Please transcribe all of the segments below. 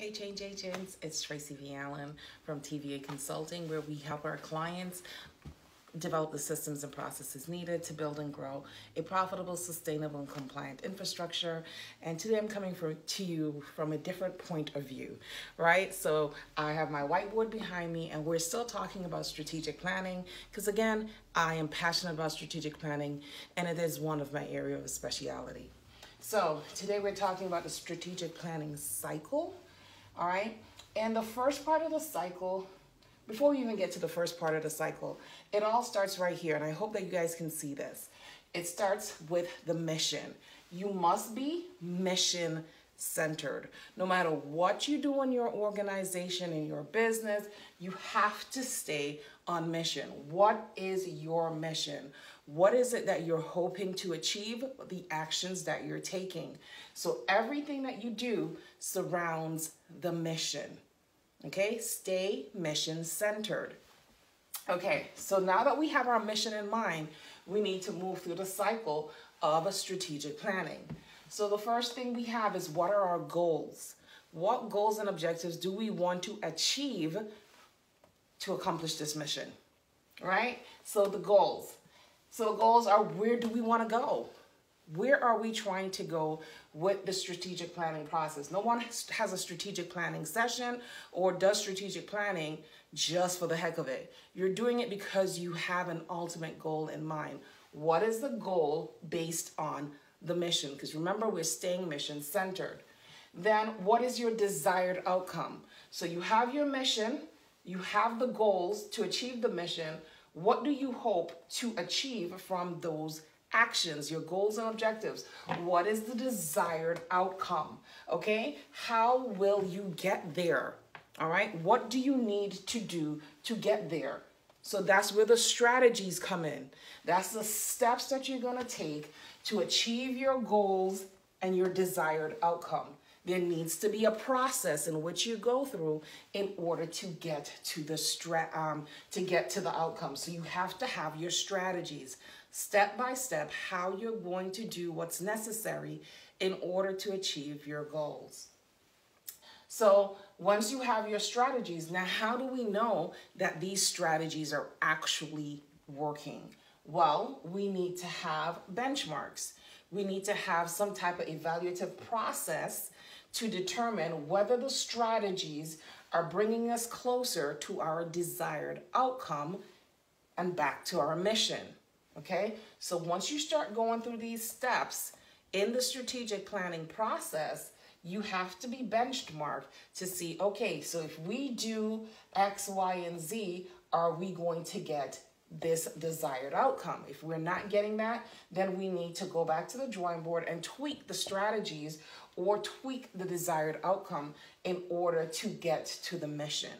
Hey, change agents, it's Tracy V. Allen from TVA Consulting, where we help our clients develop the systems and processes needed to build and grow a profitable, sustainable, and compliant infrastructure. And today I'm coming to you from a different point of view, right? So I have my whiteboard behind me, and we're still talking about strategic planning because, again, I am passionate about strategic planning, and it is one of my area of speciality. So today we're talking about the strategic planning cycle all right? And the first part of the cycle, before we even get to the first part of the cycle, it all starts right here. And I hope that you guys can see this. It starts with the mission. You must be mission centered. No matter what you do in your organization, in your business, you have to stay on mission. What is your mission? What is it that you're hoping to achieve? The actions that you're taking. So everything that you do surrounds the mission. Okay, stay mission centered. Okay, so now that we have our mission in mind, we need to move through the cycle of a strategic planning. So the first thing we have is what are our goals? What goals and objectives do we want to achieve to accomplish this mission? Right? So the goals. So goals are where do we want to go? Where are we trying to go with the strategic planning process? No one has a strategic planning session or does strategic planning just for the heck of it. You're doing it because you have an ultimate goal in mind. What is the goal based on the mission? Because remember, we're staying mission centered. Then, what is your desired outcome? So, you have your mission, you have the goals to achieve the mission. What do you hope to achieve from those actions, your goals and objectives. What is the desired outcome? Okay? How will you get there? All right? What do you need to do to get there? So that's where the strategies come in. That's the steps that you're going to take to achieve your goals and your desired outcome. There needs to be a process in which you go through in order to get to the stra- um, to get to the outcome. So you have to have your strategies step by step how you're going to do what's necessary in order to achieve your goals. So once you have your strategies, now how do we know that these strategies are actually working? Well, we need to have benchmarks. We need to have some type of evaluative process to determine whether the strategies are bringing us closer to our desired outcome and back to our mission. Okay, so once you start going through these steps in the strategic planning process, you have to be benchmarked to see okay, so if we do X, Y, and Z, are we going to get this desired outcome? If we're not getting that, then we need to go back to the drawing board and tweak the strategies or tweak the desired outcome in order to get to the mission.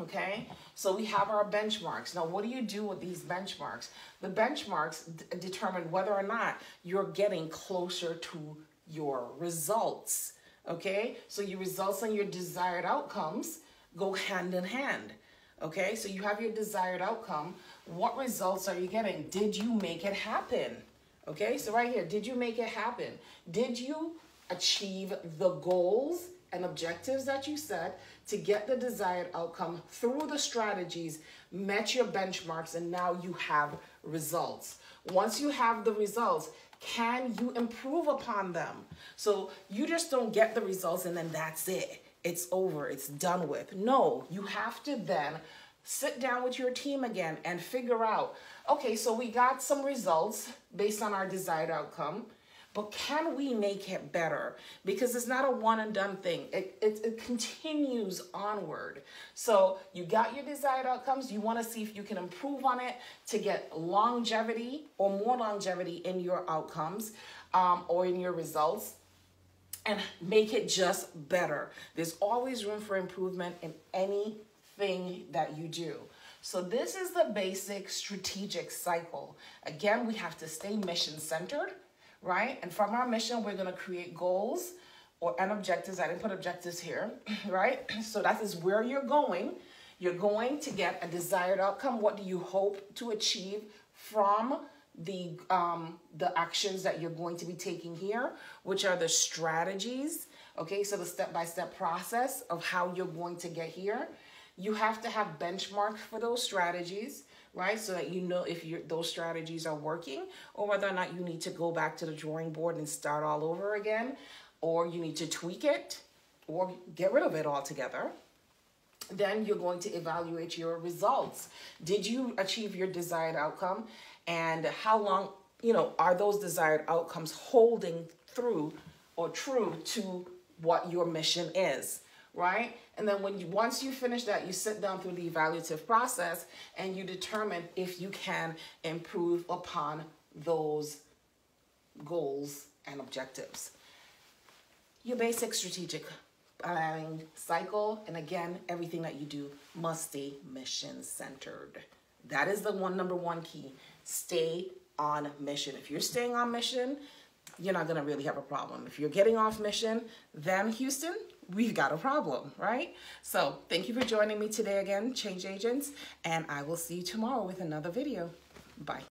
Okay, so we have our benchmarks. Now, what do you do with these benchmarks? The benchmarks determine whether or not you're getting closer to your results. Okay, so your results and your desired outcomes go hand in hand. Okay, so you have your desired outcome. What results are you getting? Did you make it happen? Okay, so right here, did you make it happen? Did you achieve the goals and objectives that you set to get the desired outcome through the strategies, met your benchmarks, and now you have results. Once you have the results, can you improve upon them? So you just don't get the results and then that's it. It's over, it's done with. No, you have to then sit down with your team again and figure out okay, so we got some results based on our desired outcome but can we make it better? Because it's not a one and done thing. It, it, it continues onward. So you got your desired outcomes. You want to see if you can improve on it to get longevity or more longevity in your outcomes um, or in your results and make it just better. There's always room for improvement in anything that you do. So this is the basic strategic cycle. Again, we have to stay mission centered right? And from our mission, we're gonna create goals or and objectives. I didn't put objectives here, right? So that is where you're going. You're going to get a desired outcome. What do you hope to achieve from the um, the actions that you're going to be taking here, which are the strategies Okay, so the step-by-step process of how you're going to get here, you have to have benchmarks for those strategies, right? So that you know if you those strategies are working or whether or not you need to go back to the drawing board and start all over again, or you need to tweak it or get rid of it altogether. Then you're going to evaluate your results. Did you achieve your desired outcome? And how long, you know, are those desired outcomes holding through or true to what your mission is, right? And then when you once you finish that, you sit down through the evaluative process and you determine if you can improve upon those goals and objectives. Your basic strategic planning cycle, and again, everything that you do must stay mission centered. That is the one number one key. Stay on mission. If you're staying on mission, you're not to really have a problem. If you're getting off mission, then Houston, we've got a problem, right? So thank you for joining me today again, Change Agents, and I will see you tomorrow with another video. Bye.